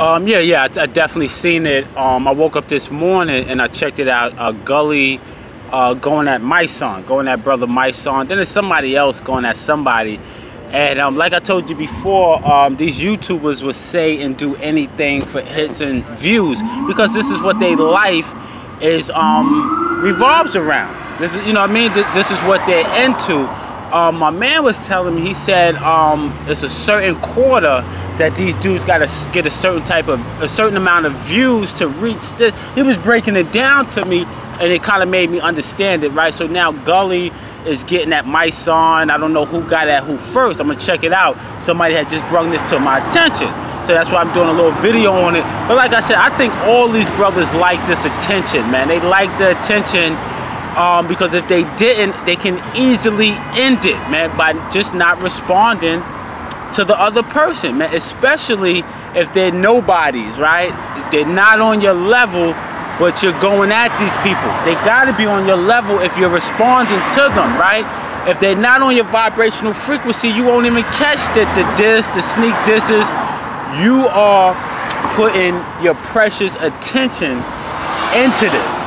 Um, yeah, yeah, I, I, definitely seen it. Um, I woke up this morning and I checked it out. A gully uh, going at my son, going at brother my son. Then there's somebody else going at somebody. And um, like I told you before, um, these YouTubers will say and do anything for hits and views because this is what their life is um, revolves around. This is, you know what I mean? This is what they're into. Um, my man was telling me, he said um, it's a certain quarter that these dudes got to get a certain type of, a certain amount of views to reach this. He was breaking it down to me and it kind of made me understand it, right? So now Gully is getting that my son. I don't know who got at who first. I'm gonna check it out. Somebody had just brought this to my attention. So that's why I'm doing a little video on it. But like I said, I think all these brothers like this attention, man. They like the attention um, because if they didn't, they can easily end it, man, by just not responding to the other person, man. Especially if they're nobodies, right? They're not on your level, but you're going at these people. They gotta be on your level if you're responding to them, right? If they're not on your vibrational frequency, you won't even catch the, the diss, the sneak disses. You are putting your precious attention into this